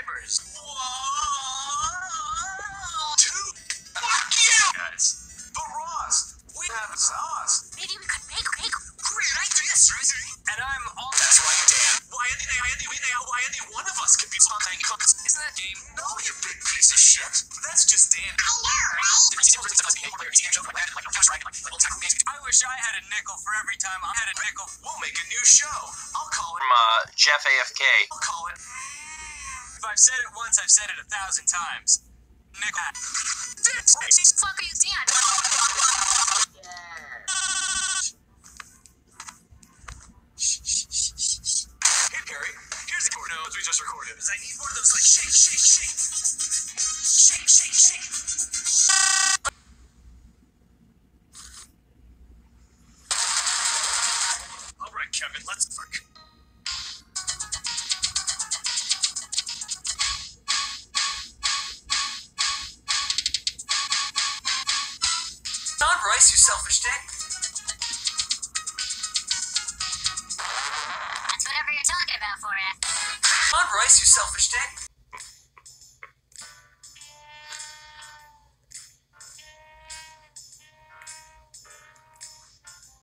subscribers. Two? Fuck you! Guys. But Ross, we have sauce. Maybe we could make make Great idea, Suzy. And I'm all. That's right, Dan. Why any, any, any, why any one of us could be something? Isn't that game? No, you big piece of shit. That's just Dan. I know, I wish I had a nickel for every time I had a nickel. We'll make a new show. I'll call it. From uh, Geoff AFK. I'll call it. If I've said it once, I've said it a thousand times. Nickel. Fuck are ah. you, Dan. Hey, Barry. Here's the chord notes we just recorded. I need one of those, like, shake, shake, shake. Shake, shake, shake. All right, Kevin, let's fuck. Selfish dick. That's whatever you're talking about for it. Don Royce, you selfish dick.